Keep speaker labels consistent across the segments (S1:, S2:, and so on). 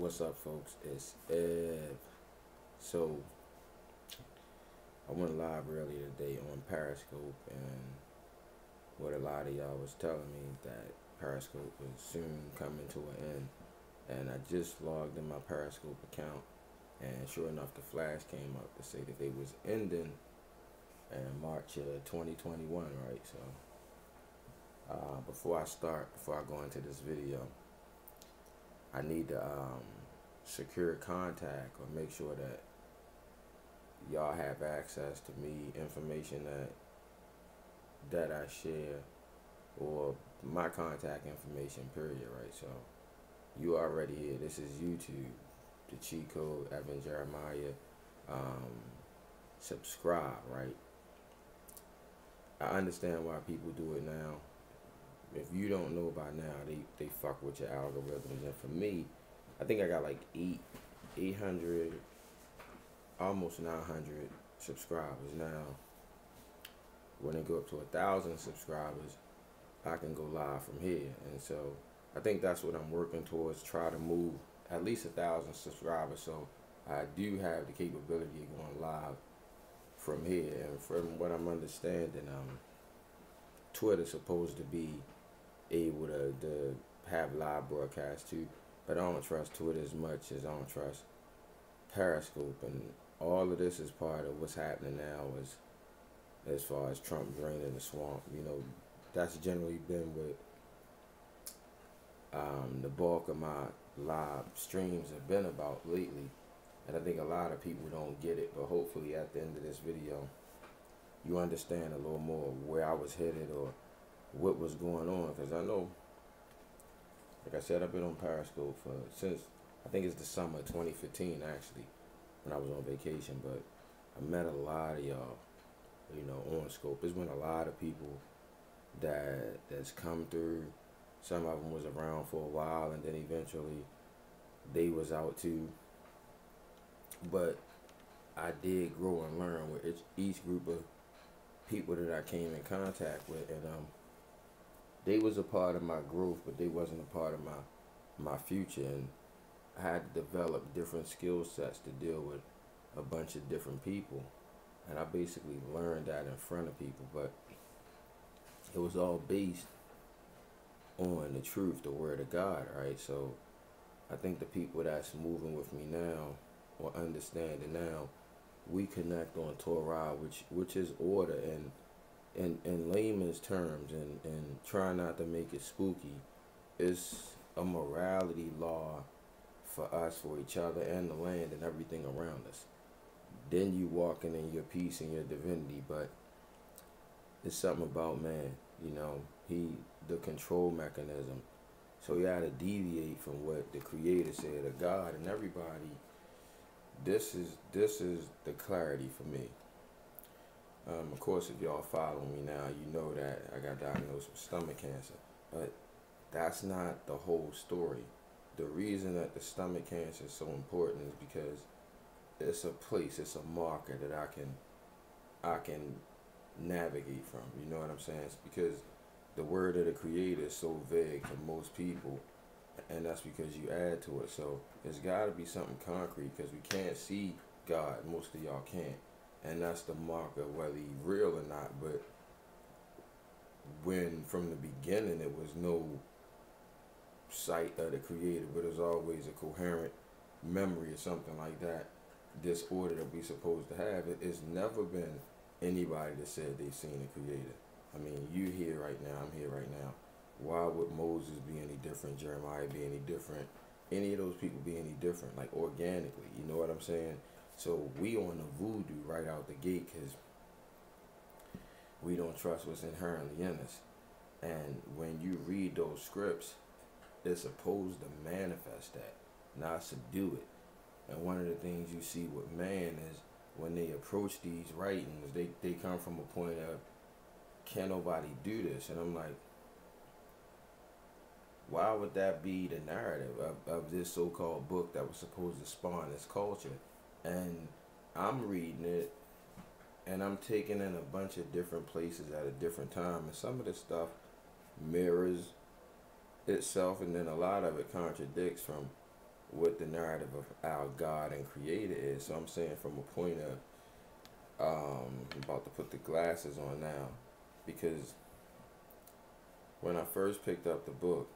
S1: What's up, folks? It's Ev. So, I went live earlier today on Periscope, and what a lot of y'all was telling me that Periscope was soon coming to an end. And I just logged in my Periscope account, and sure enough, the flash came up to say that they was ending in March of 2021, right? So, uh, before I start, before I go into this video, I need to um, secure contact or make sure that y'all have access to me information that that I share or my contact information period right? So you already here. This is YouTube the cheat code Evan Jeremiah um, subscribe right? I understand why people do it now if you don't know by now, they, they fuck with your algorithms. And for me, I think I got like eight, 800, almost 900 subscribers now. When they go up to a thousand subscribers, I can go live from here. And so I think that's what I'm working towards. Try to move at least a thousand subscribers. So I do have the capability of going live from here. And from what I'm understanding, um, Twitter's supposed to be able to, to have live broadcasts too. But I don't trust Twitter as much as I don't trust Periscope. And all of this is part of what's happening now as, as far as Trump draining the swamp. You know, that's generally been what um, the bulk of my live streams have been about lately. And I think a lot of people don't get it, but hopefully at the end of this video, you understand a little more where I was headed or what was going on because I know, like I said, I've been on Periscope for since I think it's the summer 2015 actually when I was on vacation. But I met a lot of y'all, you know, on Scope. There's been a lot of people that that's come through. Some of them was around for a while, and then eventually they was out too. But I did grow and learn with each, each group of people that I came in contact with, and um, they was a part of my growth, but they wasn't a part of my my future. And I had to develop different skill sets to deal with a bunch of different people. And I basically learned that in front of people, but it was all based on the truth, the word of God, right? So I think the people that's moving with me now or understanding now, we connect on Torah, which which is order and in, in layman's terms and, and try not to make it spooky, it's a morality law for us, for each other, and the land and everything around us. Then you walking in your peace and your divinity, but it's something about man, you know, he the control mechanism. So you had to deviate from what the creator said, or God and everybody. This is this is the clarity for me. Um, of course, if y'all follow me now, you know that I got diagnosed with stomach cancer. But that's not the whole story. The reason that the stomach cancer is so important is because it's a place, it's a marker that I can I can navigate from. You know what I'm saying? It's because the word of the creator is so vague to most people and that's because you add to it. So it's got to be something concrete because we can't see God. Most of y'all can't and that's the mark of whether he's real or not. But when from the beginning it was no sight of the creator, but it was always a coherent memory or something like that. This order that we supposed to have, it, it's never been anybody that said they've seen the creator. I mean, you here right now, I'm here right now. Why would Moses be any different? Jeremiah be any different? Any of those people be any different? Like organically, you know what I'm saying? So we on the voodoo right out the gate because we don't trust what's inherently in us. And when you read those scripts, it's supposed to manifest that, not subdue it. And one of the things you see with man is when they approach these writings, they, they come from a point of, can nobody do this? And I'm like, why would that be the narrative of, of this so-called book that was supposed to spawn this culture? And I'm reading it and I'm taking in a bunch of different places at a different time and some of the stuff mirrors itself and then a lot of it contradicts from what the narrative of our God and Creator is. So I'm saying from a point of, um, about to put the glasses on now, because when I first picked up the book,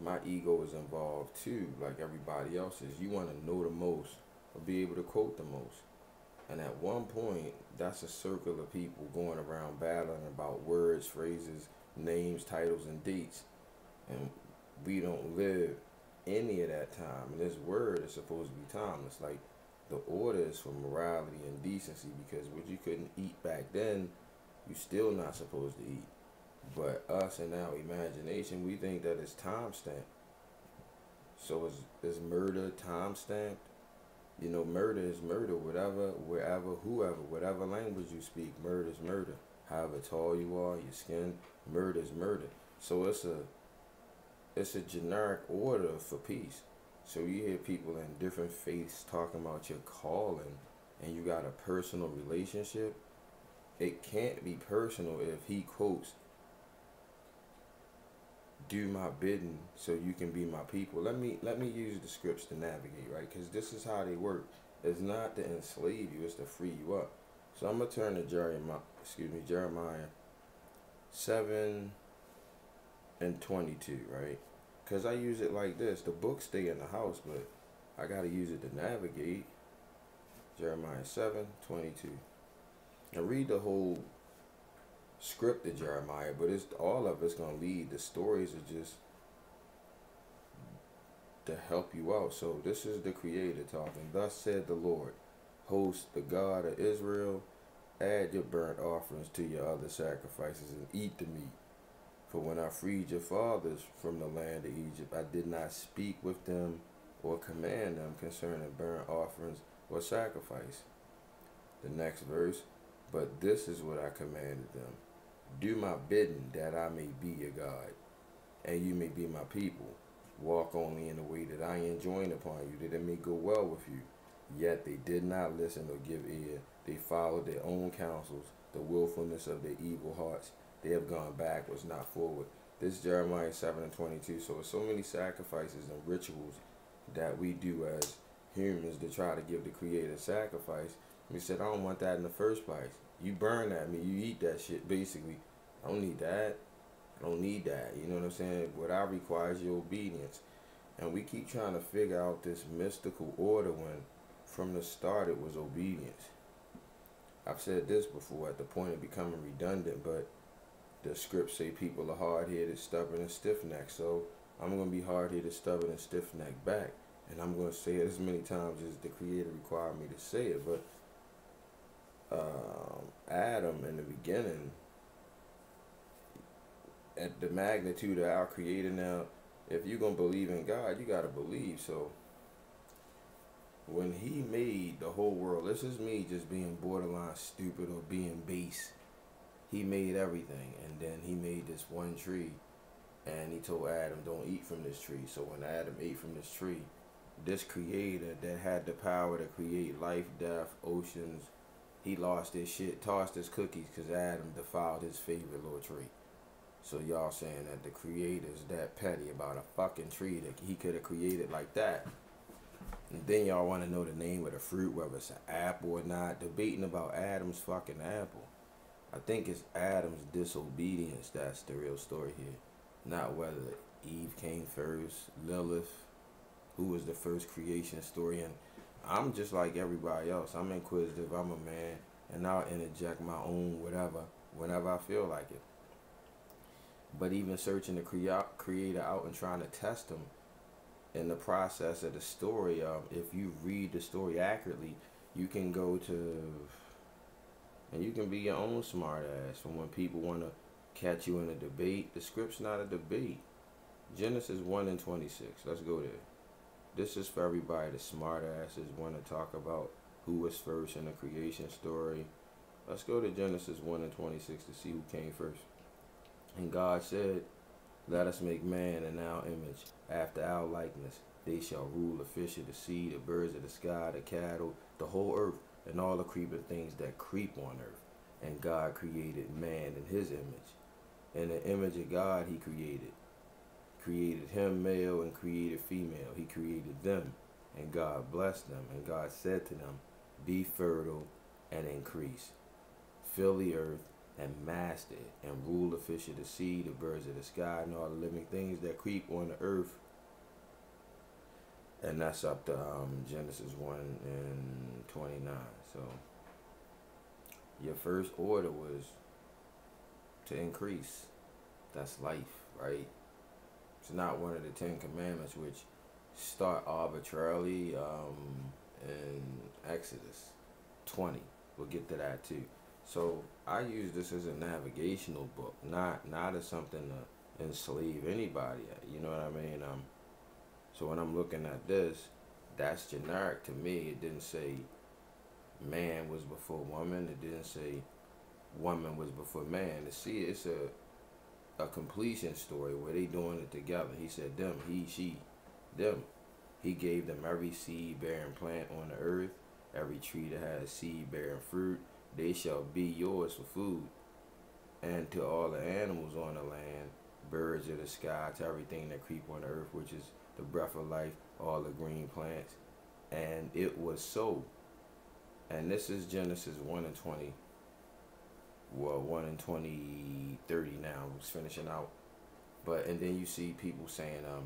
S1: my ego was involved too, like everybody else's. You want to know the most be able to quote the most. And at one point, that's a circle of people going around battling about words, phrases, names, titles, and dates. And we don't live any of that time. And this word is supposed to be timeless. Like the order is for morality and decency because what you couldn't eat back then, you still not supposed to eat. But us and our imagination, we think that it's time stamped. So is is murder time stamped? You know, murder is murder, whatever, wherever, whoever, whatever language you speak, murder is murder. However tall you are, your skin, murder is murder. So it's a it's a generic order for peace. So you hear people in different faiths talking about your calling and you got a personal relationship. It can't be personal if he quotes do my bidding so you can be my people. Let me let me use the scripts to navigate, right? Because this is how they work. It's not to enslave you; it's to free you up. So I'm gonna turn to Jeremiah. Excuse me, Jeremiah seven and twenty-two, right? Because I use it like this. The books stay in the house, but I gotta use it to navigate. Jeremiah seven twenty-two. And read the whole scripted Jeremiah, but it's all of it's gonna lead. The stories are just to help you out. So this is the Creator talking. Thus said the Lord, host the God of Israel, add your burnt offerings to your other sacrifices and eat the meat. For when I freed your fathers from the land of Egypt, I did not speak with them or command them concerning burnt offerings or sacrifice. The next verse, but this is what I commanded them do my bidding that I may be your God, and you may be my people. Walk only in the way that I enjoin upon you, that it may go well with you. Yet they did not listen or give ear. They followed their own counsels, the willfulness of their evil hearts. They have gone backwards, not forward. This Jeremiah 7 and 22. So so many sacrifices and rituals that we do as humans to try to give the creator sacrifice. We said, I don't want that in the first place. You burn at me, you eat that shit, basically. I don't need that. I don't need that. You know what I'm saying? What I require is your obedience. And we keep trying to figure out this mystical order when from the start it was obedience. I've said this before at the point of becoming redundant, but the scripts say people are hard headed, stubborn, and stiff necked. So I'm going to be hard headed, stubborn, and stiff necked back. And I'm going to say it as many times as the Creator required me to say it. But um, Adam in the beginning, at the magnitude of our Creator now, if you're gonna believe in God, you gotta believe. So when He made the whole world, this is me just being borderline stupid or being base. He made everything, and then He made this one tree, and He told Adam, "Don't eat from this tree." So when Adam ate from this tree, this Creator that had the power to create life, death, oceans, he lost his shit, tossed his cookies because Adam defiled his favorite little tree. So y'all saying that the creator's that petty about a fucking tree that he could have created like that. And then y'all want to know the name of the fruit, whether it's an apple or not. Debating about Adam's fucking apple. I think it's Adam's disobedience that's the real story here. Not whether Eve came first, Lilith, who was the first creation story. And I'm just like everybody else. I'm inquisitive. I'm a man, and I'll interject my own whatever whenever I feel like it. But even searching the creator out and trying to test him in the process of the story, um, if you read the story accurately, you can go to and you can be your own smart ass. From when people want to catch you in a debate, the script's not a debate. Genesis 1 and 26. Let's go there. This is for everybody the smart asses want to talk about who was first in the creation story. Let's go to Genesis 1 and 26 to see who came first. And God said, Let us make man in our image, after our likeness. They shall rule the fish of the sea, the birds of the sky, the cattle, the whole earth, and all the creeping things that creep on earth. And God created man in his image. In the image of God he created created him male and created female. He created them, and God blessed them. And God said to them, Be fertile and increase. Fill the earth and master it, and rule the fish of the sea, the birds of the sky, and all the living things that creep on the earth. And that's up to um, Genesis 1 and 29. So, your first order was to increase. That's life, right? It's not one of the Ten Commandments, which start arbitrarily um, in Exodus 20. We'll get to that too. So I use this as a navigational book, not not as something to enslave anybody. You know what I mean? Um, so when I'm looking at this, that's generic to me. It didn't say man was before woman. It didn't say woman was before man. To see, it's a a completion story where they doing it together. He said them, he, she, them. He gave them every seed bearing plant on the earth, every tree that has seed bearing fruit. They shall be yours for food. And to all the animals on the land, birds of the sky, to everything that creep on the earth, which is the breath of life, all the green plants. And it was so. And this is Genesis 1 and 20 well, one in 20, 30 now, was finishing out. But, and then you see people saying, um,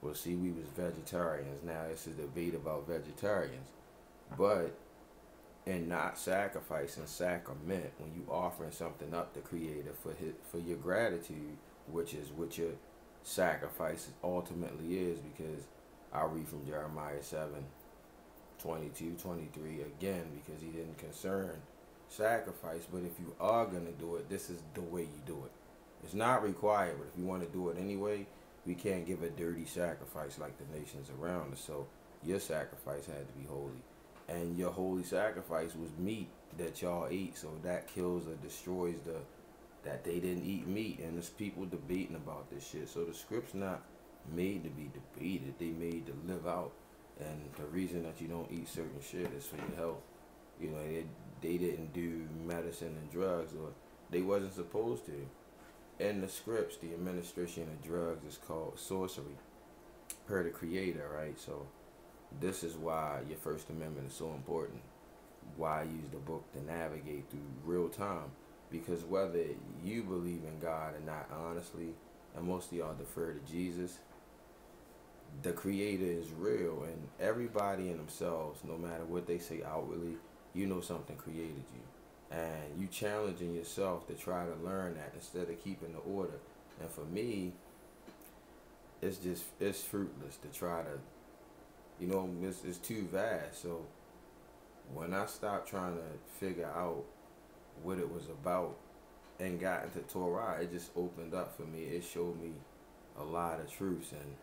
S1: well, see, we was vegetarians. Now it's a debate about vegetarians. But, in not sacrificing sacrament, when you offering something up to Creator for his, for your gratitude, which is what your sacrifice ultimately is, because I read from Jeremiah 7, 22, 23 again, because he didn't concern sacrifice, but if you are to do it, this is the way you do it. It's not required, but if you want to do it anyway, we can't give a dirty sacrifice like the nations around us. So your sacrifice had to be holy. And your holy sacrifice was meat that y'all eat. so that kills or destroys the that they didn't eat meat and there's people debating about this shit. So the script's not made to be debated, they made to live out. And the reason that you don't eat certain shit is for your health. You know, they, they didn't do medicine and drugs, or they wasn't supposed to. In the scripts, the administration of drugs is called sorcery, per the Creator, right? So, this is why your First Amendment is so important. Why use the book to navigate through real time, because whether you believe in God or not, honestly, and most of y'all defer to Jesus, the Creator is real, and everybody in themselves, no matter what they say outwardly, you know something created you. And you challenging yourself to try to learn that instead of keeping the order. And for me, it's just it's fruitless to try to you know, it's, it's too vast. So when I stopped trying to figure out what it was about and got into Torah, it just opened up for me. It showed me a lot of truths. And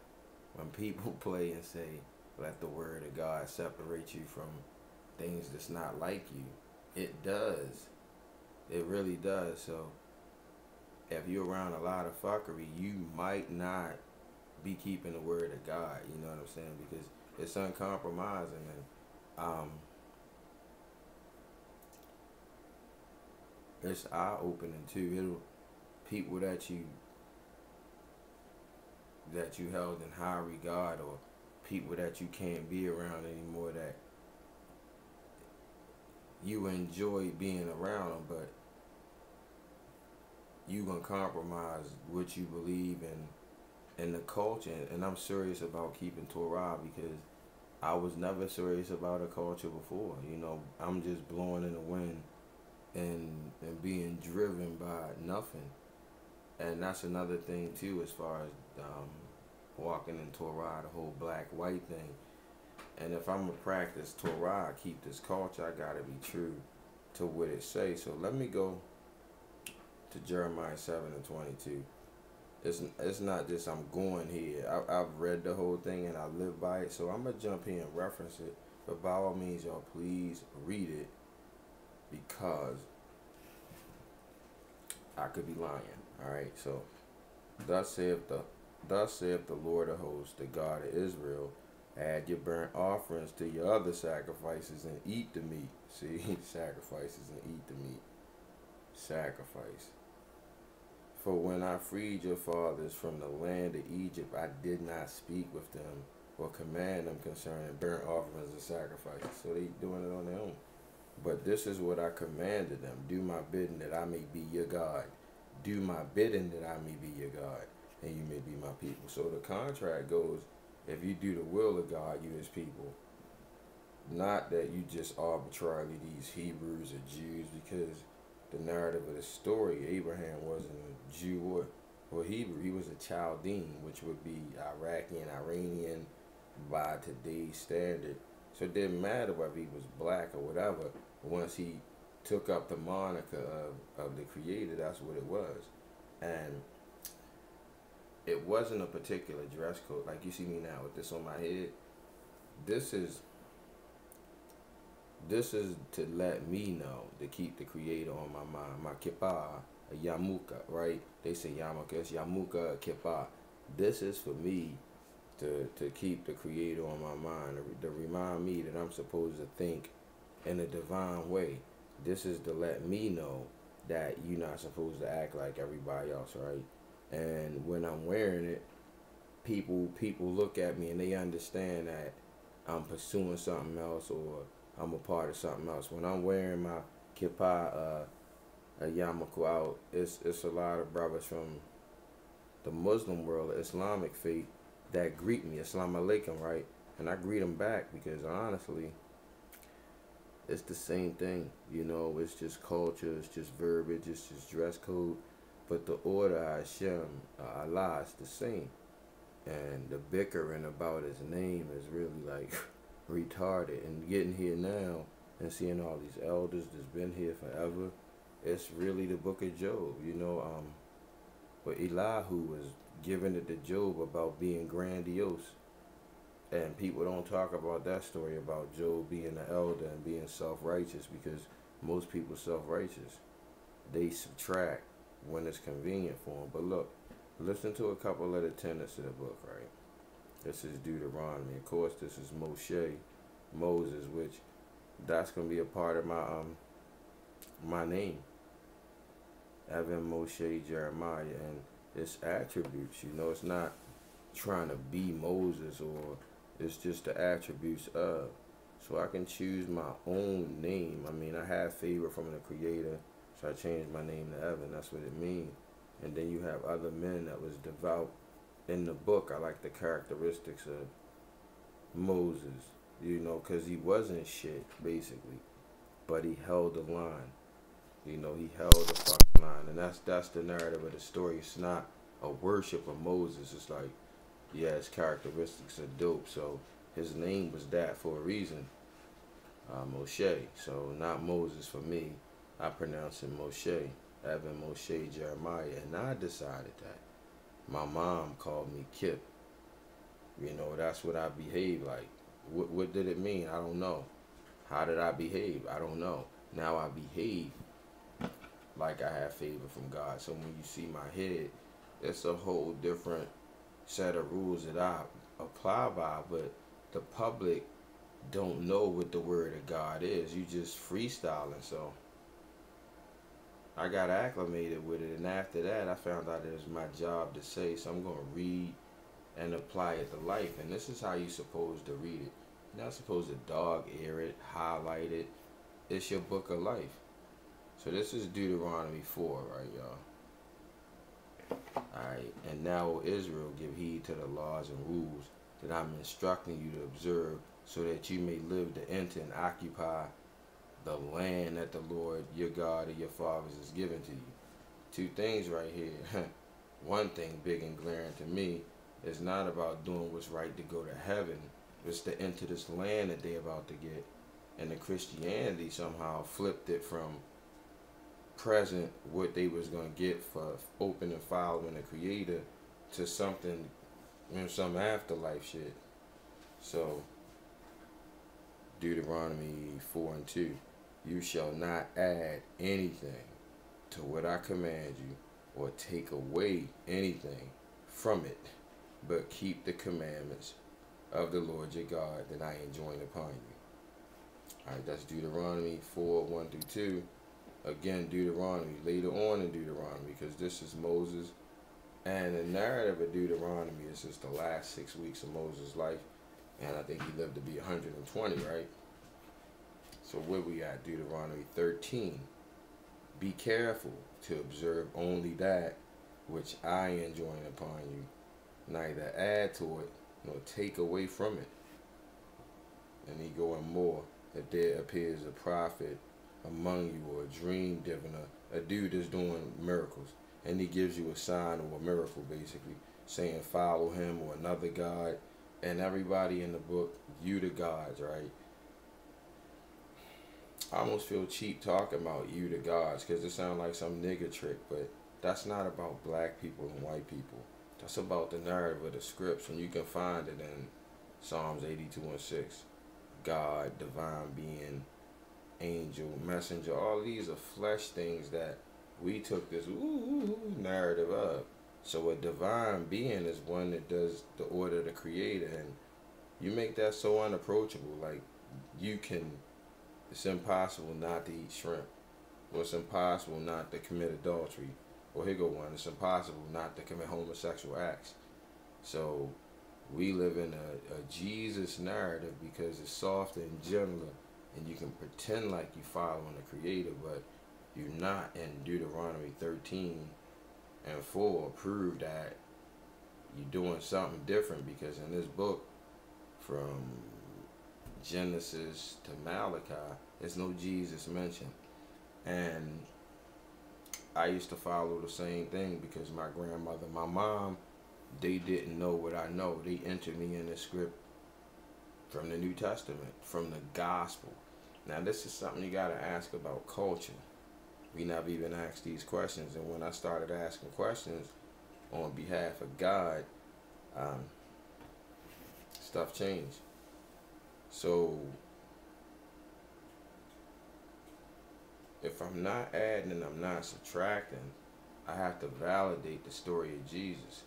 S1: when people play and say, let the word of God separate you from things that's not like you. It does. It really does. So if you're around a lot of fuckery, you might not be keeping the word of God. You know what I'm saying? Because it's uncompromising and um, it's eye opening too. It'll people that you that you held in high regard or people that you can't be around anymore that you enjoy being around them, but you gonna compromise what you believe in in the culture. And I'm serious about keeping Torah because I was never serious about a culture before. You know, I'm just blowing in the wind and and being driven by nothing. And that's another thing too, as far as um, walking in Torah, the whole black white thing and if I'm gonna practice Torah, keep this culture, I gotta be true to what it says. So let me go to Jeremiah 7 and 22. It's, it's not just I'm going here. I, I've read the whole thing and I live by it. So I'm to jump here and reference it. But by all means, y'all, please read it because I could be lying. All right. So, thus saith the, thus saith the Lord of hosts, the God of Israel Add your burnt offerings to your other sacrifices and eat the meat. See, sacrifices and eat the meat. Sacrifice. For when I freed your fathers from the land of Egypt, I did not speak with them or command them concerning burnt offerings and sacrifices. So they doing it on their own. But this is what I commanded them do my bidding that I may be your God. Do my bidding that I may be your God, and you may be my people. So the contract goes if you do the will of God, you his people. Not that you just arbitrarily these Hebrews or Jews, because the narrative of the story, Abraham wasn't a Jew or, or Hebrew. He was a Chaldean, which would be Iraqi and Iranian by today's standard. So it didn't matter whether he was black or whatever. Once he took up the moniker of, of the creator, that's what it was. And it wasn't a particular dress code. Like you see me now with this on my head. This is this is to let me know to keep the creator on my mind. My kippah, a yamuka, right? They say yamuka, it's yamuka, kippah. This is for me to to keep the creator on my mind, to, to remind me that I'm supposed to think in a divine way. This is to let me know that you're not supposed to act like everybody else, right? And when I'm wearing it, people people look at me and they understand that I'm pursuing something else or I'm a part of something else. When I'm wearing my kippah, uh, a yarmulke out, it's it's a lot of brothers from the Muslim world, Islamic faith, that greet me, As-salamu alaikum, right? And I greet them back because honestly, it's the same thing. You know, it's just culture, it's just verbiage, it's just dress code. But the order Hashem, uh, Allah, is the same. And the bickering about his name is really like retarded. And getting here now and seeing all these elders that's been here forever, it's really the book of Job. You know, um, but Elihu was giving it to Job about being grandiose. And people don't talk about that story about Job being an elder and being self righteous because most people self righteous. They subtract when it's convenient for them. But look, listen to a couple of the tenets of the book, right? This is Deuteronomy. Of course, this is Moshe, Moses, which that's gonna be a part of my um my name. Evan Moshe Jeremiah and its attributes. You know, it's not trying to be Moses or it's just the attributes of. So I can choose my own name. I mean, I have favor from the Creator so I changed my name to Evan. That's what it means. And then you have other men that was devout. In the book, I like the characteristics of Moses, you know, because he wasn't shit, basically. But he held the line. You know, he held the fucking line. And that's that's the narrative of the story. It's not a worship of Moses. It's like, yeah, his characteristics are dope. So his name was that for a reason. Uh, Moshe. So not Moses for me. I pronounce him Moshe, Evan Moshe Jeremiah, and I decided that. My mom called me Kip. You know, that's what I behave like. What, what did it mean? I don't know. How did I behave? I don't know. Now I behave like I have favor from God. So when you see my head, it's a whole different set of rules that I apply by, but the public don't know what the word of God is. You just freestyling. So I got acclimated with it, and after that, I found out it was my job to say. So I'm going to read and apply it to life, and this is how you're supposed to read it. You're not supposed to dog ear it, highlight it. It's your book of life. So this is Deuteronomy 4, right, y'all? Alright, and now, Israel, give heed to the laws and rules that I'm instructing you to observe, so that you may live to enter and occupy the land that the Lord your God or your fathers has given to you. Two things right here. One thing big and glaring to me is not about doing what's right to go to heaven. It's to enter this land that they're about to get. And the Christianity somehow flipped it from present what they was gonna get for open and following the creator to something you know, some afterlife shit. So Deuteronomy four and two. You shall not add anything to what I command you, or take away anything from it, but keep the commandments of the Lord your God that I enjoin upon you. Alright, that's Deuteronomy 4 1 through 2. again Deuteronomy later on in Deuteronomy because this is Moses and the narrative of Deuteronomy is just the last six weeks of Moses' life and I think he lived to be 120 right so where we at Deuteronomy 13 be careful to observe only that which I enjoin upon you neither add to it nor take away from it. And he going more that there appears a prophet among you or a dream diviner, a dude that's doing miracles, and he gives you a sign or a miracle basically, saying follow him or another God, and everybody in the book, you the gods, right? I almost feel cheap talking about you the gods because it sounds like some nigga trick, but that's not about black people and white people. That's about the narrative of the scripts, and you can find it in Psalms 82 and 6. God, divine being, angel, messenger, all these are flesh things that we took this ooh, narrative of. So a divine being is one that does the order of the creator and you make that so unapproachable. Like you can it's impossible not to eat shrimp. Or it's impossible not to commit adultery. Or here go one, it's impossible not to commit homosexual acts. So we live in a, a Jesus narrative because it's soft and gentle and you can pretend like you're following the creator but you're not in Deuteronomy 13 and 4 prove that you're doing something different because in this book from Genesis to Malachi there's no Jesus mentioned and I used to follow the same thing because my grandmother my mom they didn't know what I know. They entered me in the script from the New Testament, from the gospel. Now, this is something you got to ask about culture. We never even asked these questions. And when I started asking questions on behalf of God, um, stuff changed. So, if I'm not adding and I'm not subtracting, I have to validate the story of Jesus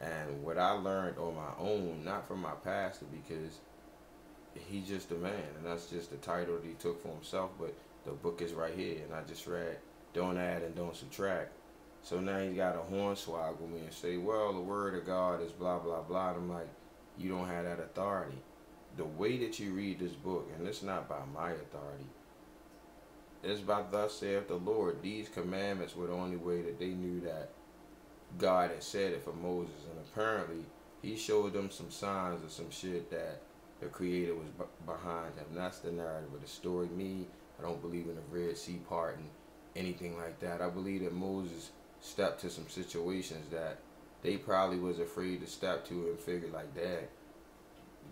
S1: and what I learned on my own, not from my pastor, because he's just a man, and that's just the title that he took for himself. But the book is right here, and I just read, "Don't add and don't subtract." So now he's got a hornswoggle me and say, "Well, the word of God is blah blah blah." And I'm like, "You don't have that authority." The way that you read this book, and it's not by my authority, it's by thus saith the Lord. These commandments were the only way that they knew that God had said it for Moses, and apparently he showed them some signs of some shit that the Creator was behind him. That's the narrative of the story. Me, I don't believe in the Red Sea parting, anything like that. I believe that Moses stepped to some situations that they probably was afraid to step to and figured like that.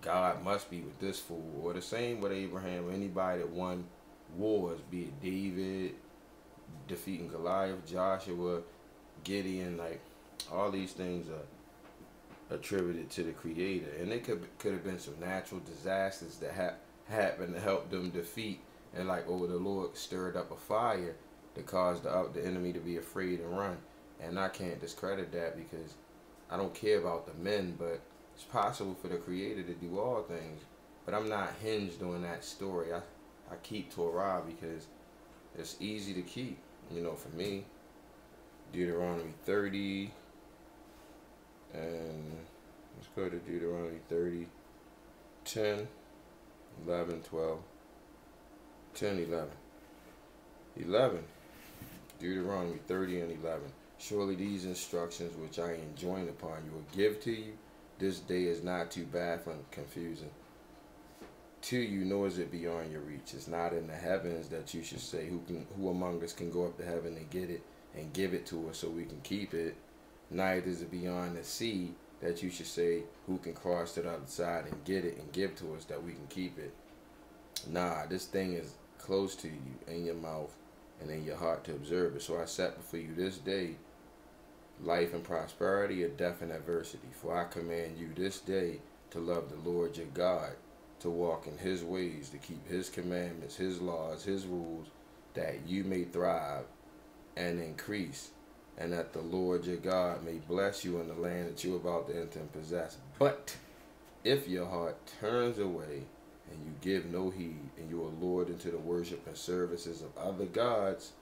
S1: God must be with this fool. Or the same with Abraham, anybody that won wars, be it David, defeating Goliath, Joshua, Gideon, like all these things are attributed to the Creator, and it could could have been some natural disasters that ha- happened to help them defeat, and like oh the Lord stirred up a fire that caused the the enemy to be afraid and run, and I can't discredit that because I don't care about the men, but it's possible for the Creator to do all things, but I'm not hinged on that story. I I keep Torah because it's easy to keep, you know, for me. Deuteronomy 30. And let's go to Deuteronomy 30, 10, 11, 12, 10, 11. 11. Deuteronomy 30 and 11. Surely these instructions which I enjoin upon you will give to you this day is not too bad baffling, confusing to you, nor is it beyond your reach. It's not in the heavens that you should say, who can, who among us can go up to heaven and get it and give it to us so we can keep it. Neither is it beyond the sea that you should say, Who can cross to the other side and get it and give to us that we can keep it? Nah, this thing is close to you, in your mouth and in your heart to observe it. So I set before you this day life and prosperity, or death and adversity. For I command you this day to love the Lord your God, to walk in his ways, to keep his commandments, his laws, his rules, that you may thrive and increase, and that the Lord your God may bless you in the land that you're about to enter and possess. But if your heart turns away and you give no heed, and you are lured into the worship and services of other gods,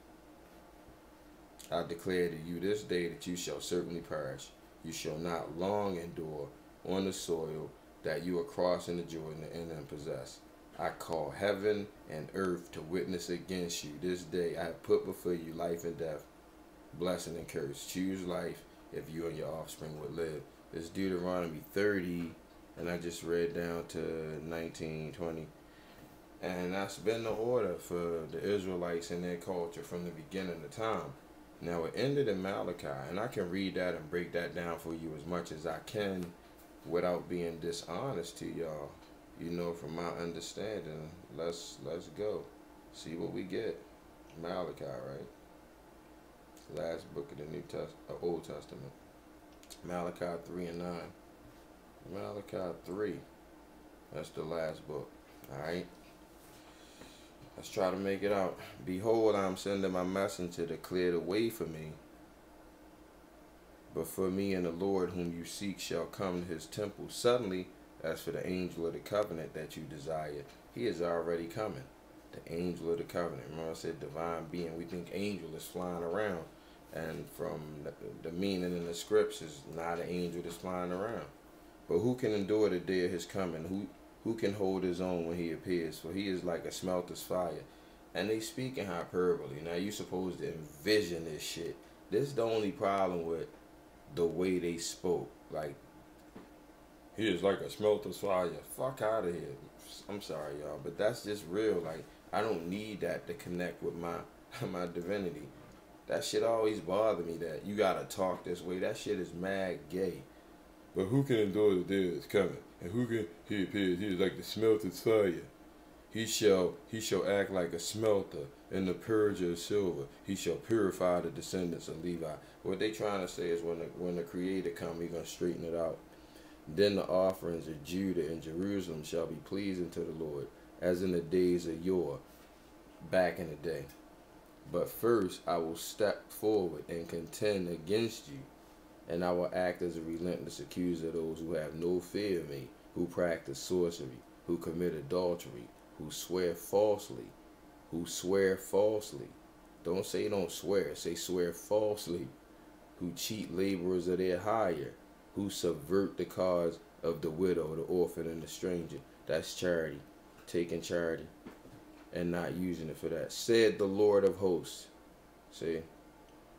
S1: I declare to you this day that you shall certainly perish. You shall not long endure on the soil that you are crossing the Jordan and possess. I call heaven and earth to witness against you this day. I have put before you life and death, blessing and curse. Choose life if you and your offspring would live. It's Deuteronomy 30, and I just read down to 19, 20. And that's been the order for the Israelites and their culture from the beginning of time. Now it ended in Malachi, and I can read that and break that down for you as much as I can without being dishonest to y'all. You know, from my understanding, let's let's go. See what we get. Malachi, right? Last book of the New Test, uh, Old Testament. Malachi three and nine. Malachi three. That's the last book. Alright. Let's try to make it out. Behold, I'm sending my messenger to clear the way for me. But for me and the Lord whom you seek shall come to his temple. Suddenly, as for the angel of the covenant that you desire, he is already coming. The angel of the covenant. Remember I said divine being. We think angel is flying around. And from the, meaning in the scripts is not an angel that's flying around. But who can endure the day of his coming? Who who can hold his own when he appears? For he is like a smelter's fire. And they speak in hyperbole. Now you supposed to envision this shit. This is the only problem with the way they spoke. Like he is like a smelter's fire. Fuck out of here. I'm sorry, y'all, but that's just real. Like I don't need that to connect with my my divinity. That shit always bother me. That you gotta talk this way. That shit is mad gay. But who can endure the day that's coming? And who can he appears? He is like the smelter's fire. He shall he shall act like a smelter in the purge of silver. He shall purify the descendants of Levi. What they trying to say is when the when the Creator come, he gonna straighten it out. Then the offerings of Judah and Jerusalem shall be pleasing to the Lord, as in the days of yore, back in the day. But first I will step forward and contend against you and I will act as a relentless accuser of those who have no fear of me, who practice sorcery, who commit adultery, who swear falsely, who swear falsely. Don't say don't swear, say swear falsely, who cheat laborers of their hire, who subvert the cause of the widow, the orphan, and the stranger. That's charity, taking charity and not using it for that. Said the Lord of hosts. See?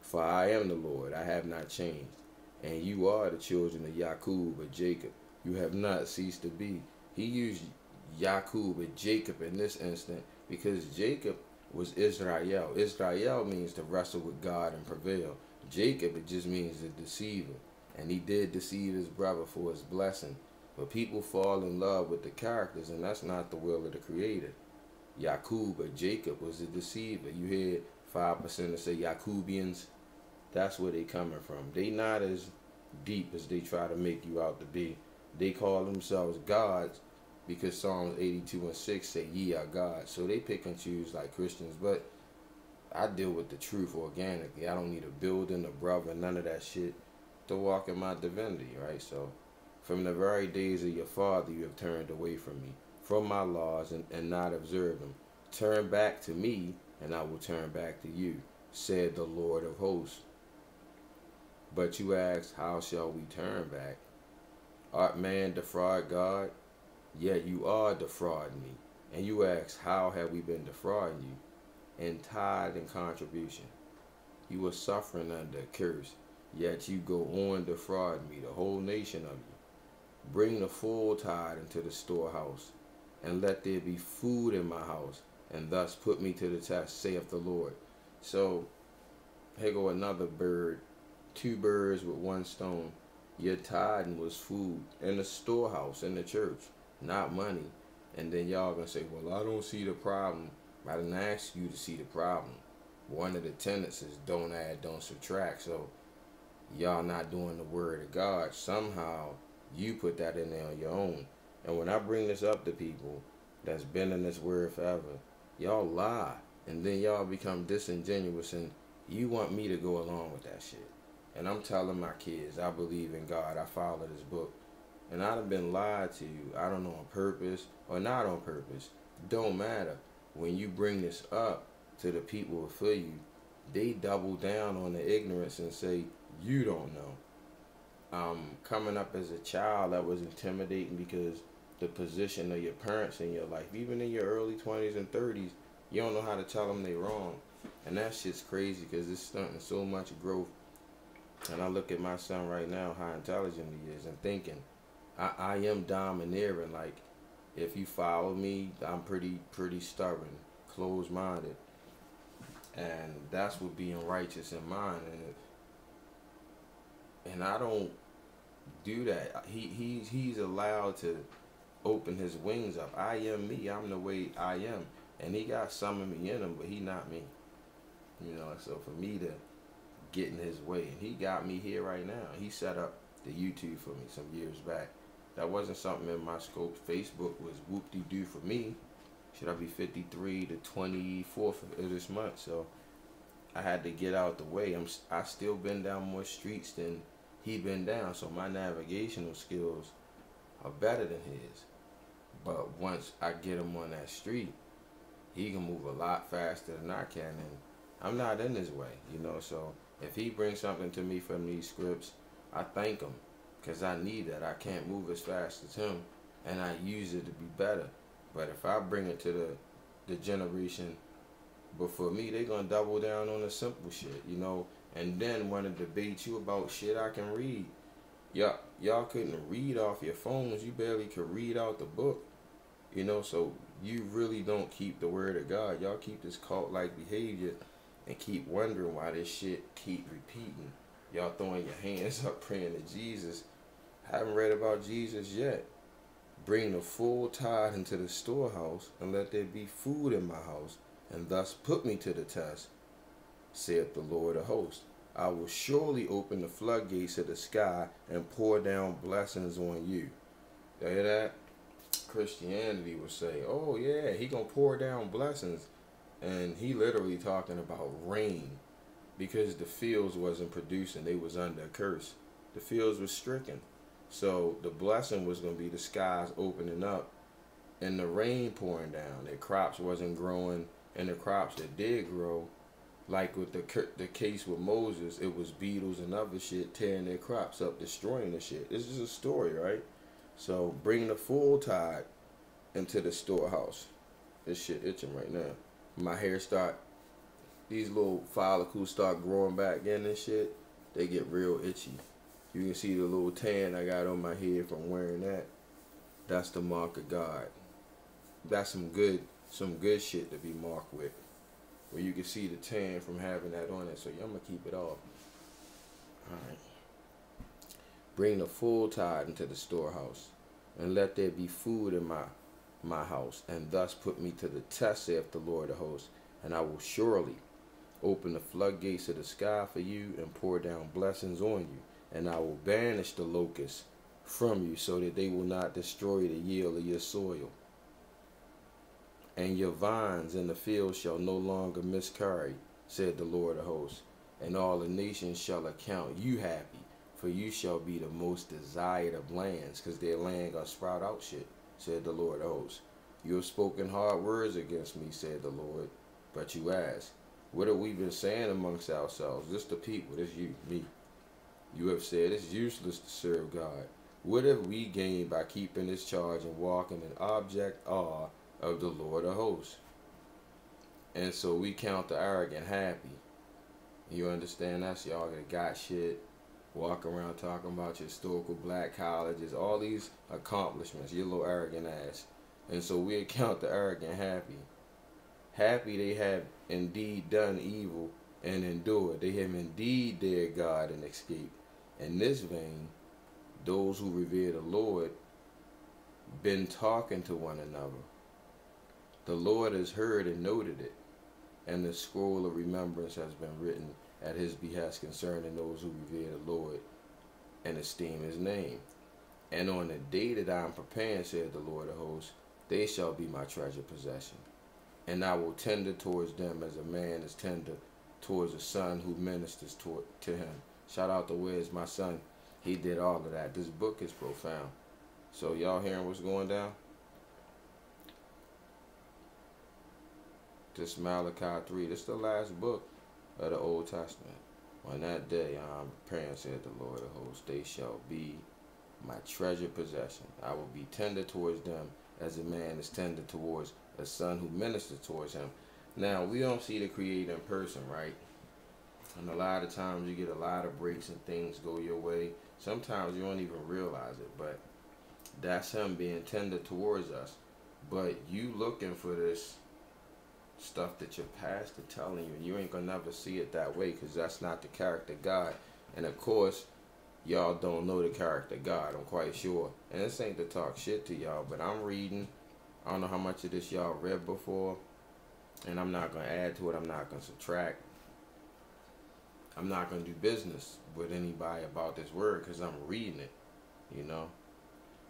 S1: For I am the Lord, I have not changed and you are the children of Yaqub or Jacob. You have not ceased to be. He used Yaqub or Jacob in this instant because Jacob was Israel. Israel means to wrestle with God and prevail. Jacob, it just means the deceiver. And he did deceive his brother for his blessing. But people fall in love with the characters, and that's not the will of the Creator. Yaqub or Jacob was the deceiver. You hear 5% that say Yaqubians that's where they coming from. They not as deep as they try to make you out to be. They call themselves gods because Psalms 82 and 6 say ye are gods. So they pick and choose like Christians. But I deal with the truth organically. I don't need a building, a brother, none of that shit to walk in my divinity, right? So from the very days of your father you have turned away from me, from my laws and, and not observed them. Turn back to me and I will turn back to you, said the Lord of hosts. But you ask, how shall we turn back? Art man defraud God? Yet you are defrauding me. And you ask, how have we been defrauding you? In tithe and contribution. You are suffering under a curse, yet you go on defrauding me, the whole nation of you. Bring the full tithe into the storehouse, and let there be food in my house, and thus put me to the test, saith the Lord. So, here go another bird two birds with one stone. Your tithing was food in the storehouse in the church, not money. And then y'all gonna say, well, I don't see the problem. I didn't ask you to see the problem. One of the tenets is don't add, don't subtract. So y'all not doing the word of God. Somehow you put that in there on your own. And when I bring this up to people that's been in this word forever, y'all lie. And then y'all become disingenuous and you want me to go along with that shit. And I'm telling my kids, I believe in God. I follow this book. And I'd have been lied to you. I don't know on purpose or not on purpose. Don't matter. When you bring this up to the people for you, they double down on the ignorance and say, you don't know. Um, coming up as a child, that was intimidating because the position of your parents in your life, even in your early 20s and 30s, you don't know how to tell them they're wrong. And that shit's crazy because it's stunting so much growth. And I look at my son right now, how intelligent he is, and thinking, I, I am domineering. Like, if you follow me, I'm pretty, pretty stubborn, closed minded. And that's what being righteous in mind. And, and I don't do that. He, he's, he's allowed to open his wings up. I am me. I'm the way I am. And he got some of me in him, but he not me. You know, so for me to get in his way, and he got me here right now. He set up the YouTube for me some years back. That wasn't something in my scope. Facebook was whoop de doo for me. Should I be 53 to 24th of this month? So I had to get out the way. I'm I still been down more streets than he been down, so my navigational skills are better than his. But once I get him on that street, he can move a lot faster than I can, and I'm not in his way, you know. So if he brings something to me from these scripts, I thank him, cause I need that. I can't move as fast as him, and I use it to be better. But if I bring it to the the generation before me, they gonna double down on the simple shit, you know, and then want to debate you about shit I can read. Y'all, y'all couldn't read off your phones. You barely could read out the book. You know, so you really don't keep the word of God. Y'all keep this cult like behavior and keep wondering why this shit keep repeating. Y'all throwing your hands up praying to Jesus. Haven't read about Jesus yet. Bring the full tithe into the storehouse, and let there be food in my house, and thus put me to the test, saith the Lord of hosts. I will surely open the floodgates of the sky and pour down blessings on you. You hear that? Christianity would say, "Oh yeah, he gonna pour down blessings," and he literally talking about rain, because the fields wasn't producing; they was under a curse. The fields was stricken, so the blessing was gonna be the skies opening up, and the rain pouring down. Their crops wasn't growing, and the crops that did grow, like with the the case with Moses, it was beetles and other shit tearing their crops up, destroying the shit. This is a story, right? So bring the full tithe into the storehouse. This shit itching right now. My hair start, these little follicles start growing back in and shit. They get real itchy. You can see the little tan I got on my head from wearing that. That's the mark of God. That's some good, some good shit to be marked with. Where you can see the tan from having that on it. So I'm gonna keep it off. Alright. Bring the full tithe into the storehouse, and let there be food in my my house, and thus put me to the test, saith the Lord of hosts, and I will surely open the floodgates of the sky for you and pour down blessings on you, and I will banish the locusts from you, so that they will not destroy the yield of your soil. And your vines in the field shall no longer miscarry, said the Lord of hosts, and all the nations shall account you happy for you shall be the most desired of lands, because their land gonna sprout out shit, said the Lord of hosts. You have spoken hard words against me, said the Lord. But you ask, What have we been saying amongst ourselves? This the people, this you, me. You have said it's useless to serve God. What have we gained by keeping this charge and walking in object awe of the Lord of hosts? And so we count the arrogant happy. You understand? That's y'all that got shit walk around talking about your historical black colleges, all these accomplishments, your little arrogant ass. And so we account the arrogant happy. Happy they have indeed done evil and endured. They have indeed dared God and escaped. In this vein, those who revere the Lord been talking to one another. The Lord has heard and noted it, and the scroll of remembrance has been written at his behest concerning those who revere the Lord and esteem his name. And on the day that I am preparing, said the Lord of hosts, they shall be my treasure possession. And I will tender towards them as a man is tender towards a son who ministers to, to him. Shout out to Wiz, my son. He did all of that. This book is profound. So y'all hearing what's going down? This Malachi 3. This is the last book of the Old Testament. On that day I am preparing, said the Lord of hosts, they shall be my treasured possession. I will be tender towards them as a man is tender towards a son who ministers towards him. Now, we don't see the creator in person, right? And a lot of times you get a lot of breaks and things go your way. Sometimes you don't even realize it, but that's him being tender towards us. But you looking for this stuff that your pastor telling you, and you ain't gonna never see it that way because that's not the character God. And of course, y'all don't know the character God. I'm quite sure. And this ain't to talk shit to y'all, but I'm reading. I don't know how much of this y'all read before, and I'm not gonna add to it. I'm not gonna subtract. I'm not gonna do business with anybody about this word because I'm reading it. You know.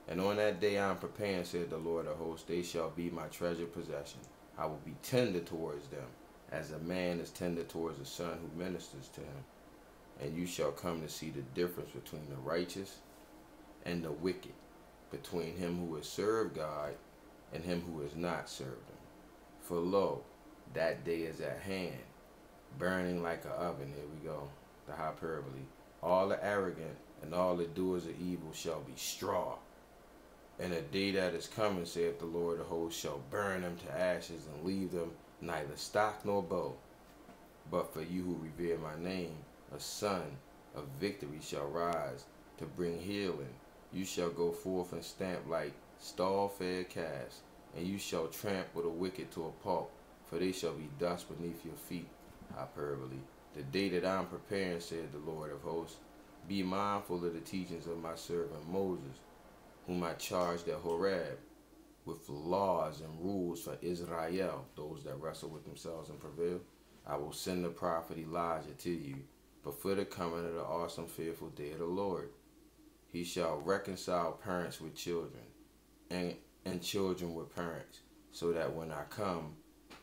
S1: And on that day I'm preparing, said the Lord of hosts, they shall be my treasured possession. I will be tender towards them, as a man is tender towards a son who ministers to him. And you shall come to see the difference between the righteous and the wicked, between him who has served God and him who has not served him. For lo, that day is at hand, burning like an oven. Here we go, the hyperbole. All the arrogant and all the doers of evil shall be straw and a day that is coming, saith the Lord of hosts, shall burn them to ashes and leave them neither stock nor bough. But for you who revere my name, a sun of victory shall rise to bring healing. You shall go forth and stamp like stall-fed calves, and you shall trample the wicked to a pulp, for they shall be dust beneath your feet. Hyperbole. The day that I am preparing, said the Lord of hosts, be mindful of the teachings of my servant Moses whom I charged at Horeb with laws and rules for Israel, those that wrestle with themselves and prevail. I will send the prophet Elijah to you before the coming of the awesome, fearful day of the Lord. He shall reconcile parents with children, and, and children with parents, so that when I come,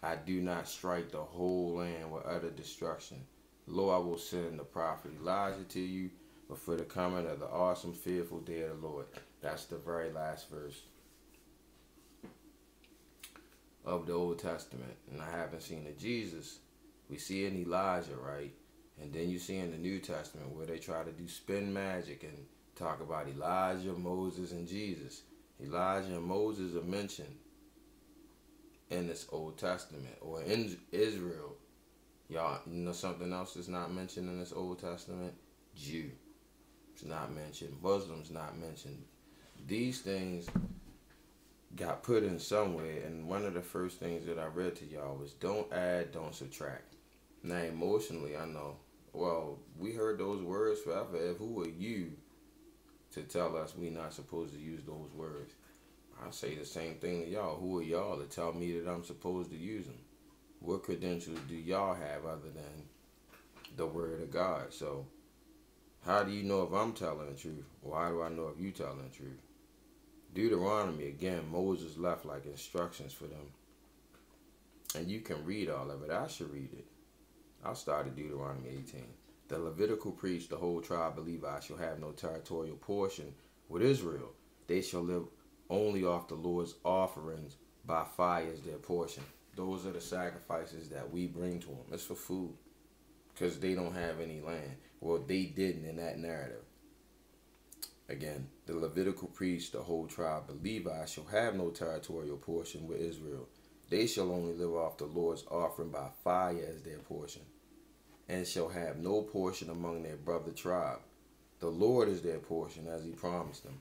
S1: I do not strike the whole land with utter destruction. Lo, I will send the prophet Elijah to you before the coming of the awesome, fearful day of the Lord. That's the very last verse of the Old Testament. And I haven't seen a Jesus. We see in Elijah, right? And then you see in the New Testament where they try to do spin magic and talk about Elijah, Moses, and Jesus. Elijah and Moses are mentioned in this Old Testament or in Israel. Y'all, you know something else that's not mentioned in this Old Testament? Jew. Not mentioned. Muslims not mentioned these things got put in somewhere, and one of the first things that I read to y'all was don't add, don't subtract. Now, emotionally, I know, well, we heard those words forever. If who are you to tell us we're not supposed to use those words? I say the same thing to y'all. Who are y'all to tell me that I'm supposed to use them? What credentials do y'all have other than the word of God? So, how do you know if I'm telling the truth? Why do I know if you telling the truth? Deuteronomy, again, Moses left like instructions for them. And you can read all of it. I should read it. I'll start at Deuteronomy 18. The Levitical priest, the whole tribe of Levi, shall have no territorial portion with Israel. They shall live only off the Lord's offerings by fire as their portion. Those are the sacrifices that we bring to them. It's for food. Because they don't have any land. Well, they didn't in that narrative. Again, the Levitical priests, the whole tribe of Levi, shall have no territorial portion with Israel. They shall only live off the Lord's offering by fire as their portion, and shall have no portion among their brother tribe. The Lord is their portion, as he promised them.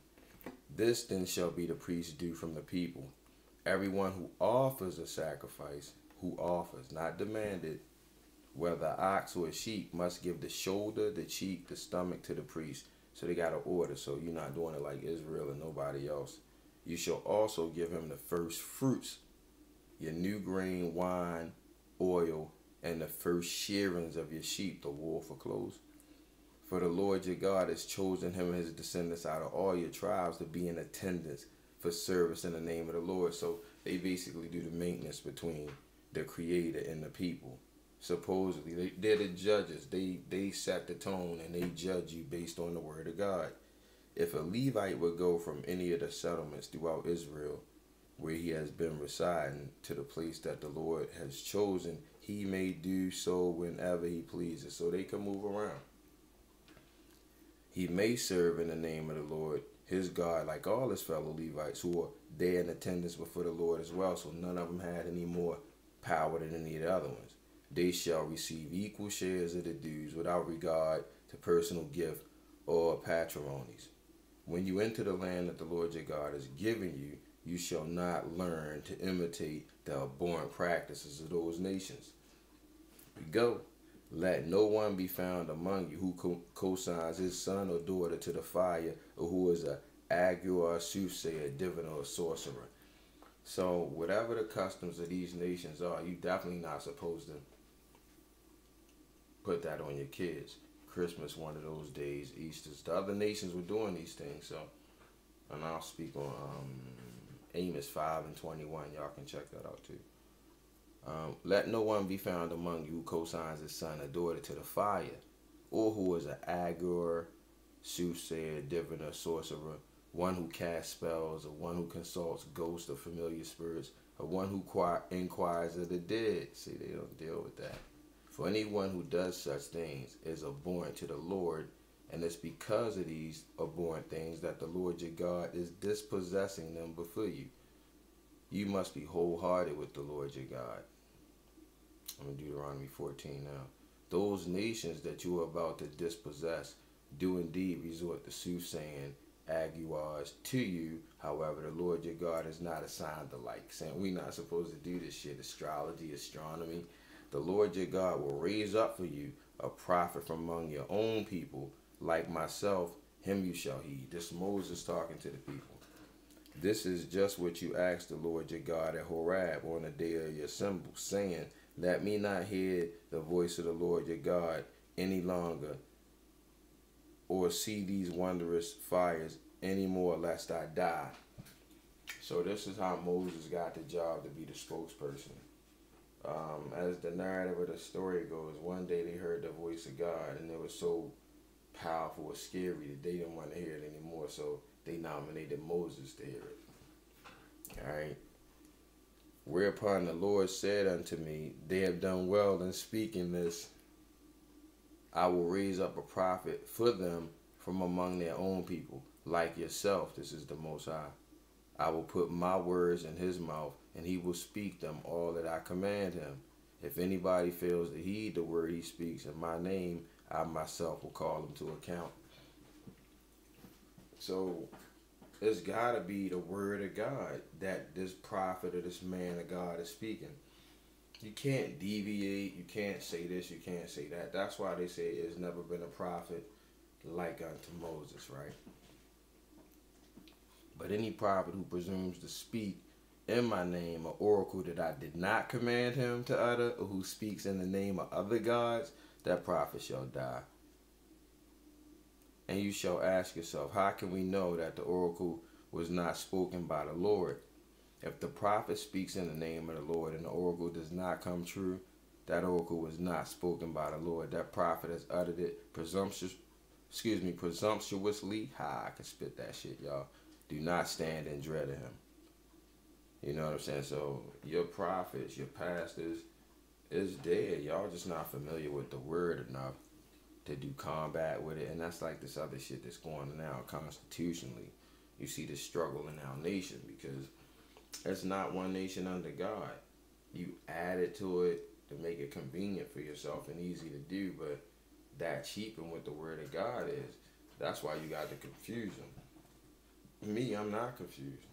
S1: This then shall be the priest's due from the people. Everyone who offers a sacrifice, who offers, not demanded, whether ox or sheep, must give the shoulder, the cheek, the stomach to the priest so they got an order. So you're not doing it like Israel and nobody else. You shall also give him the first fruits, your new grain, wine, oil, and the first shearings of your sheep, the wool for clothes. For the Lord your God has chosen him and his descendants out of all your tribes to be in attendance for service in the name of the Lord. So they basically do the maintenance between the creator and the people supposedly they, they're the judges they they set the tone and they judge you based on the word of god if a levite would go from any of the settlements throughout israel where he has been residing to the place that the lord has chosen he may do so whenever he pleases, so they can move around. He may serve in the name of the Lord, his God, like all his fellow Levites who are there in attendance before the Lord as well. So none of them had any more power than any of the other ones. They shall receive equal shares of the dues without regard to personal gift or patrimonies. When you enter the land that the Lord your God has given you, you shall not learn to imitate the abhorrent practices of those nations. We go. Let no one be found among you who co-signs his son or daughter to the fire, or who is a augur, soothsayer, diviner, or sorcerer. So, whatever the customs of these nations are, you definitely not supposed to put that on your kids. Christmas, one of those days, Easter's. The other nations were doing these things, so. And I'll speak on um, Amos 5 and 21. Y'all can check that out too. Um, Let no one be found among you who co-signs his son or daughter to the fire, or who is an augur, soothsayer, diviner, sorcerer, one who casts spells, or one who consults ghosts or familiar spirits, or one who inquires of the dead. See, they don't deal with that. For anyone who does such things is abhorrent to the Lord, and it's because of these abhorrent things that the Lord your God is dispossessing them before you. You must be wholehearted with the Lord your God. I'm in Deuteronomy 14 now. Those nations that you are about to dispossess do indeed resort to soothsaying, augurs to you. However, the Lord your God is not assigned the like. Saying we're not supposed to do this shit, astrology, astronomy. The Lord your God will raise up for you a prophet from among your own people, like myself, him you shall heed. This Moses talking to the people. This is just what you asked the Lord your God at Horeb on the day of your assembly, saying, Let me not hear the voice of the Lord your God any longer, or see these wondrous fires any more, lest I die. So this is how Moses got the job to be the spokesperson. Um, as the narrative of the story goes, one day they heard the voice of God, and it was so powerful or scary that they didn't want to hear it anymore. So they nominated Moses to hear it. All right. Whereupon the Lord said unto me, They have done well in speaking this. I will raise up a prophet for them from among their own people, like yourself. This is the Most High. I will put my words in his mouth, and he will speak them all that I command him. If anybody fails to heed the word he speaks in my name, I myself will call him to account. So it's got to be the word of God that this prophet or this man of God is speaking. You can't deviate. You can't say this. You can't say that. That's why they say there's never been a prophet like unto Moses, right? But any prophet who presumes to speak in my name an oracle that I did not command him to utter, or who speaks in the name of other gods, that prophet shall die. And you shall ask yourself, how can we know that the oracle was not spoken by the Lord? If the prophet speaks in the name of the Lord and the oracle does not come true, that oracle was not spoken by the Lord. That prophet has uttered it presumptuous, excuse me, presumptuously. Ha, I can spit that shit, y'all. Do not stand in dread of him. You know what I'm saying? So your prophets, your pastors, is dead. Y'all just not familiar with the word enough to do combat with it. And that's like this other shit that's going on now constitutionally. You see the struggle in our nation because it's not one nation under God. You added to it to make it convenient for yourself and easy to do, but that cheapen what the word of God is. That's why you got the confusion. Me, I'm not confused.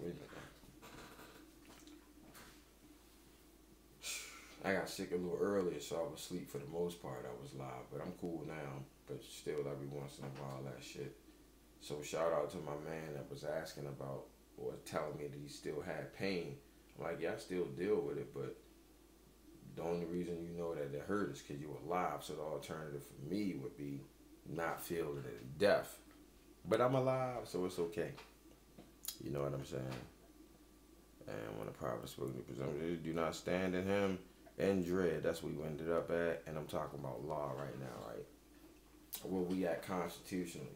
S1: I got sick a little earlier, so I was asleep for the most part. I was live, but I'm cool now. But still, every once in a while, that shit. So shout out to my man that was asking about or telling me that he still had pain. I'm like, yeah, I still deal with it, but the only reason you know that it hurt is because you were alive. So the alternative for me would be not feeling it death. But I'm alive, so it's okay. You know what I'm saying? And when the prophet spoke to presumption, eh, do not stand in him in dread. That's what we ended up at. And I'm talking about law right now, right? Where we at constitutionally.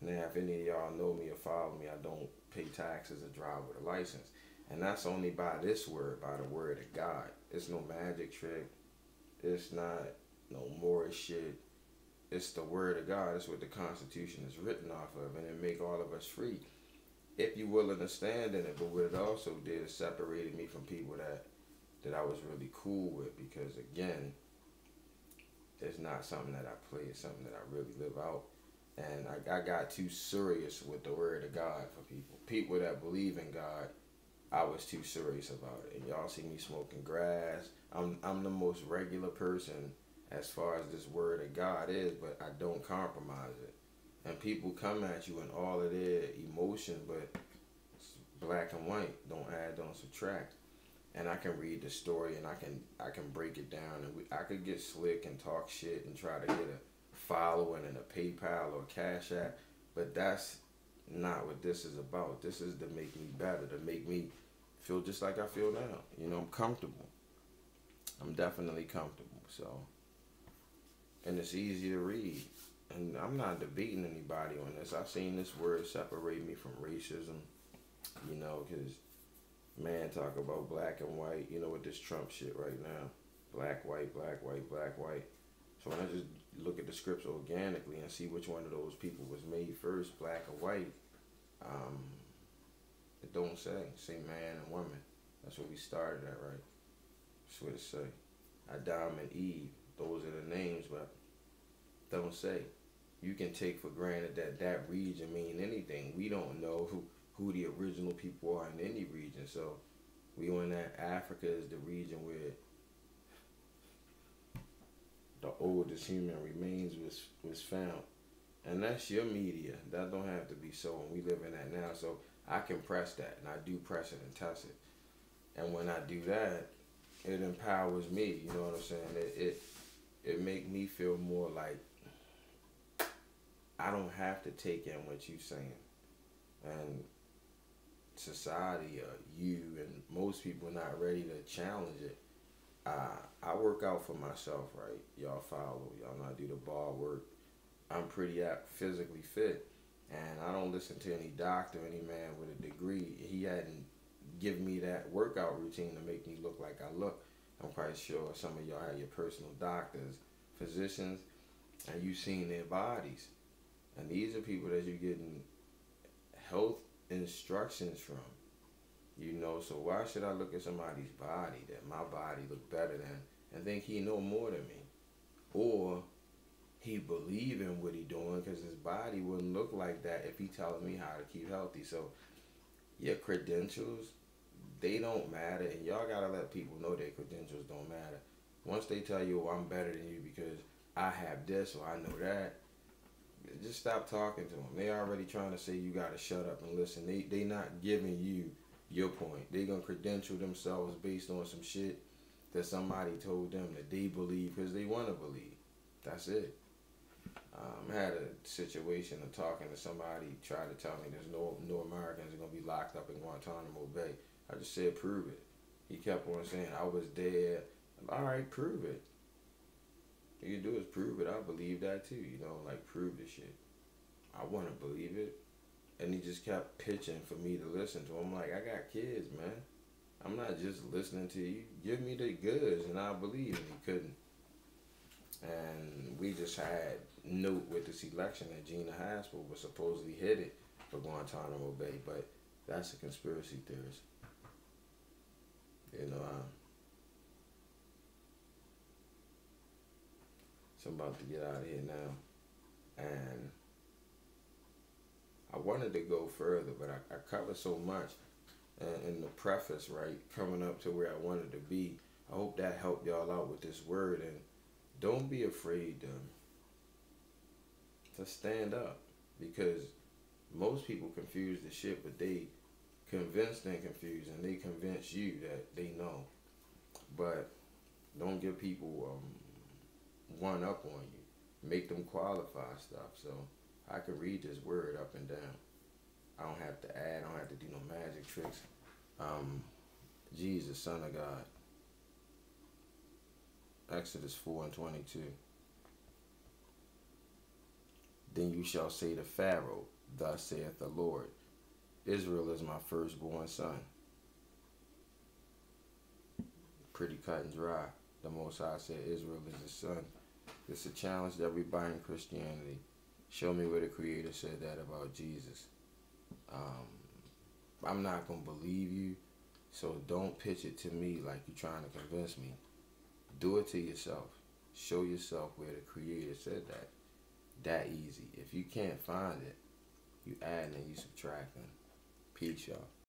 S1: Now, if any of y'all know me or follow me, I don't pay taxes or drive with a license. And that's only by this word, by the word of God. It's no magic trick. It's not no more shit. It's the word of God. It's what the Constitution is written off of, and it make all of us free. If you willing to stand in it, but what it also did is separated me from people that that I was really cool with because again, it's not something that I play. It's something that I really live out. And I, I got too serious with the word of God for people. People that believe in God, I was too serious about it. And y'all see me smoking grass. I'm I'm the most regular person as far as this word of God is, but I don't compromise it. And people come at you and all of their emotion, but black and white. Don't add, don't subtract. And I can read the story and I can I can break it down and we, I could get slick and talk shit and try to get a following and a PayPal or Cash App, but that's not what this is about. This is to make me better, to make me feel just like I feel now. You know, I'm comfortable. I'm definitely comfortable. So, and it's easy to read. And I'm not debating anybody on this. I've seen this word separate me from racism. You know, because man, talk about black and white. You know, with this Trump shit right now, black, white, black, white, black, white. So when I just look at the scripts organically and see which one of those people was made first, black or white, um, it don't say. Say man and woman. That's what we started at, right? That's what it say. Adam and Eve. Those are the names, but don't say. You can take for granted that that region mean anything. We don't know who, who the original people are in any region. So we on that Africa is the region where the oldest human remains was was found. And that's your media. That don't have to be so and we live in that now. So I can press that and I do press it and test it. And when I do that, it empowers me, you know what I'm saying? It it, it make me feel more like I don't have to take in what you're saying. And society, uh, you and most people are not ready to challenge it. Uh, I work out for myself, right? Y'all follow, y'all not do the bar work. I'm pretty physically fit, and I don't listen to any doctor, any man with a degree. He hadn't given me that workout routine to make me look like I look. I'm quite sure some of y'all have your personal doctors, physicians, and you've seen their bodies. And these are people that you're getting health instructions from. You know, so why should I look at somebody's body that my body look better than and think he know more than me? Or he believe in what he doing because his body wouldn't look like that if he telling me how to keep healthy. So your credentials, they don't matter, and y'all gotta let people know their credentials don't matter. Once they tell you, oh, I'm better than you because I have this or I know that, just stop talking to them. They already trying to say you gotta shut up and listen. They they not giving you your point. They gonna credential themselves based on some shit that somebody told them that they believe because they want to believe. That's it. Um, I had a situation of talking to somebody tried to tell me there's no no Americans are gonna be locked up in Guantanamo Bay. I just said prove it. He kept on saying I was there. All right, prove it. All you do is prove it. I believe that too. You know, like prove the shit. I want to believe it. And he just kept pitching for me to listen to. I'm like, I got kids, man. I'm not just listening to you. Give me the goods, and I believe. And he couldn't. And we just had note with this election that Gina Haspel was supposedly headed for Guantanamo Bay, but that's a conspiracy theorist. You know, uh, so I'm about to get out of here now, and I wanted to go further, but I, I covered so much in the preface, right, coming up to where I wanted to be. I hope that helped y'all out with this word, and don't be afraid to to stand up because most people confuse the shit, but they convinced and confused, and they convince you that they know. But don't give people um, one up on you. Make them qualify stuff. So I can read this word up and down. I don't have to add. I don't have to do no magic tricks. Um, Jesus, Son of God. Exodus 4 and 22. Then you shall say to Pharaoh, Thus saith the Lord, Israel is my firstborn son. pretty cut and dry. The Most High said Israel is his son. It's a challenge that we in Christianity. Show me where the Creator said that about Jesus. Um, I'm not going to believe you, so don't pitch it to me like you're trying to convince me. Do it to yourself. Show yourself where the Creator said that. That easy. If you can't find it, you adding and you subtracting. Peace, y'all.